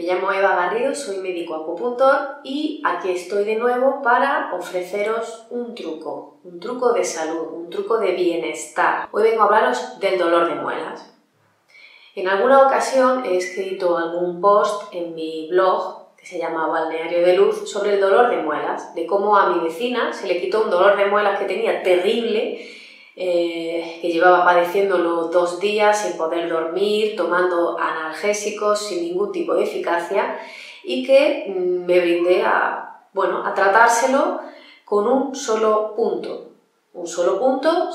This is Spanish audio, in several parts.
Me llamo Eva Garrido, soy médico acupuntor y aquí estoy de nuevo para ofreceros un truco, un truco de salud, un truco de bienestar. Hoy vengo a hablaros del dolor de muelas. En alguna ocasión he escrito algún post en mi blog que se llama Balneario de Luz sobre el dolor de muelas, de cómo a mi vecina se le quitó un dolor de muelas que tenía terrible eh, que llevaba padeciéndolo dos días sin poder dormir, tomando analgésicos sin ningún tipo de eficacia y que mm, me brindé a, bueno, a tratárselo con un solo punto. Un solo punto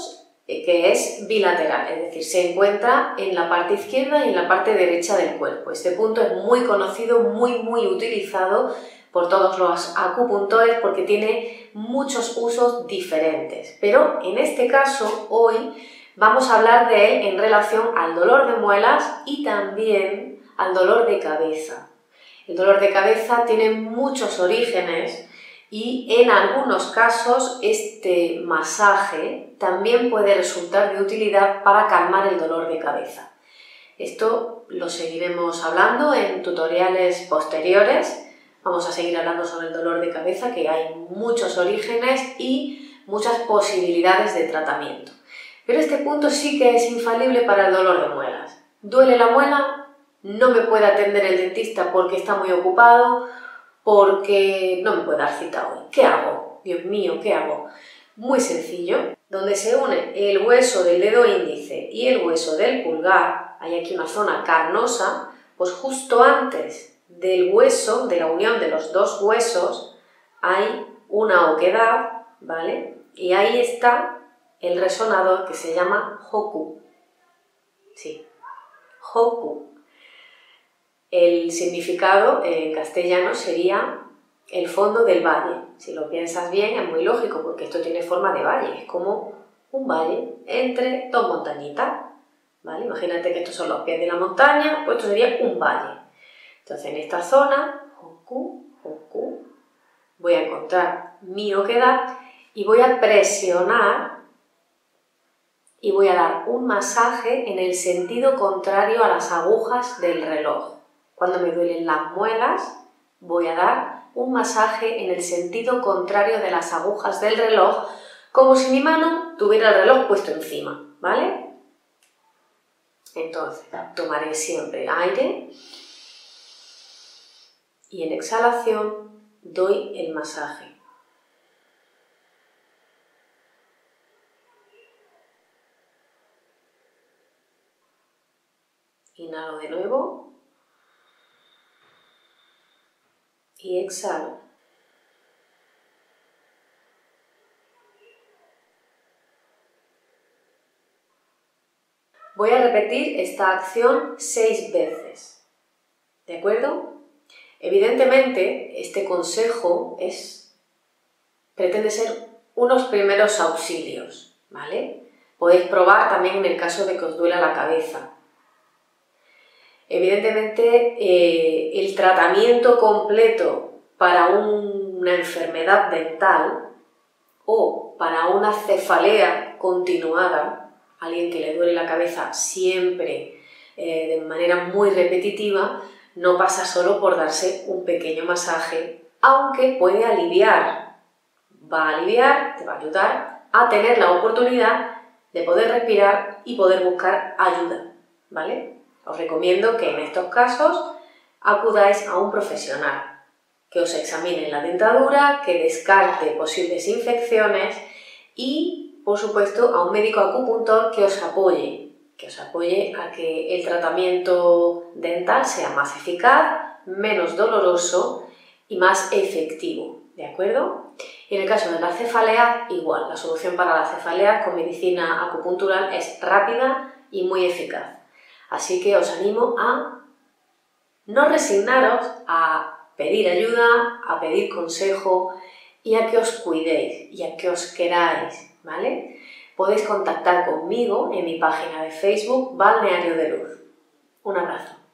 que es bilateral, es decir, se encuentra en la parte izquierda y en la parte derecha del cuerpo. Este punto es muy conocido, muy, muy utilizado por todos los acupuntores porque tiene muchos usos diferentes. Pero en este caso, hoy vamos a hablar de él en relación al dolor de muelas y también al dolor de cabeza. El dolor de cabeza tiene muchos orígenes y en algunos casos este masaje también puede resultar de utilidad para calmar el dolor de cabeza. Esto lo seguiremos hablando en tutoriales posteriores Vamos a seguir hablando sobre el dolor de cabeza, que hay muchos orígenes y muchas posibilidades de tratamiento. Pero este punto sí que es infalible para el dolor de muelas. ¿Duele la muela? No me puede atender el dentista porque está muy ocupado, porque no me puede dar cita hoy. ¿Qué hago? Dios mío, ¿qué hago? Muy sencillo. Donde se une el hueso del dedo índice y el hueso del pulgar, hay aquí una zona carnosa, pues justo antes del hueso, de la unión de los dos huesos, hay una oquedad, ¿vale? Y ahí está el resonador que se llama Hoku. Sí, Hoku. El significado en castellano sería el fondo del valle. Si lo piensas bien, es muy lógico porque esto tiene forma de valle, es como un valle entre dos montañitas. ¿Vale? Imagínate que estos son los pies de la montaña, pues esto sería un valle. Entonces en esta zona, Hoku, Hoku, voy a encontrar mi oquedad y voy a presionar y voy a dar un masaje en el sentido contrario a las agujas del reloj. Cuando me duelen las muelas, voy a dar un masaje en el sentido contrario de las agujas del reloj, como si mi mano tuviera el reloj puesto encima, ¿vale? Entonces, tomaré siempre aire y en exhalación doy el masaje. Inhalo de nuevo y exhalo. Voy a repetir esta acción seis veces. ¿De acuerdo? Evidentemente, este consejo es, pretende ser unos primeros auxilios, ¿vale? Podéis probar también en el caso de que os duela la cabeza. Evidentemente, eh, el tratamiento completo para una enfermedad dental o para una cefalea continuada, alguien que le duele la cabeza siempre eh, de manera muy repetitiva, no pasa solo por darse un pequeño masaje, aunque puede aliviar. Va a aliviar, te va a ayudar a tener la oportunidad de poder respirar y poder buscar ayuda, ¿vale? Os recomiendo que en estos casos acudáis a un profesional que os examine la dentadura, que descarte posibles infecciones y, por supuesto, a un médico acupuntor que os apoye que os apoye a que el tratamiento dental sea más eficaz, menos doloroso y más efectivo, ¿de acuerdo? En el caso de la cefalea, igual, la solución para la cefalea con medicina acupuntural es rápida y muy eficaz. Así que os animo a no resignaros, a pedir ayuda, a pedir consejo y a que os cuidéis y a que os queráis, ¿vale? podéis contactar conmigo en mi página de Facebook Balneario de Luz. Un abrazo.